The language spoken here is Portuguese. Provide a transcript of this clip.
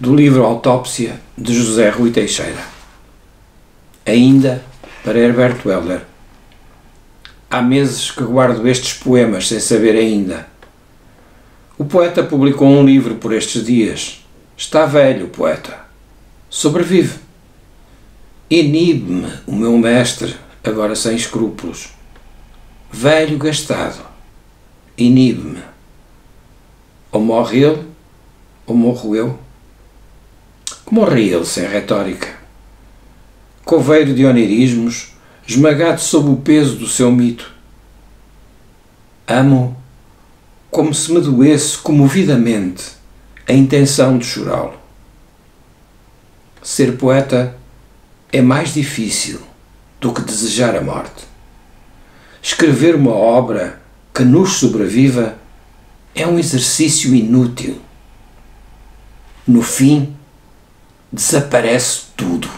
do livro Autópsia de José Rui Teixeira. Ainda para Herberto Helder. Há meses que guardo estes poemas sem saber ainda. O poeta publicou um livro por estes dias. Está velho, poeta. Sobrevive. Inibe-me, o meu mestre, agora sem escrúpulos. Velho gastado. Inibe-me. Ou morre ele, ou morro eu. Morre ele sem retórica. Coveiro de onirismos, esmagado sob o peso do seu mito. Amo como se me doesse comovidamente a intenção de chorá-lo. Ser poeta é mais difícil do que desejar a morte. Escrever uma obra que nos sobreviva é um exercício inútil. No fim, desaparece tudo.